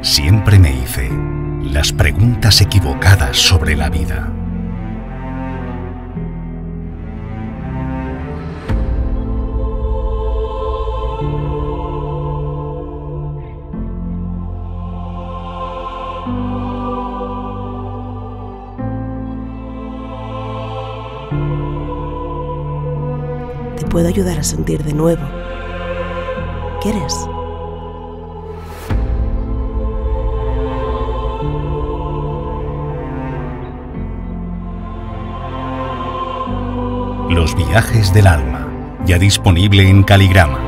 Siempre me hice las preguntas equivocadas sobre la vida. Te puedo ayudar a sentir de nuevo. ¿Quieres? Los viajes del alma, ya disponible en Caligrama.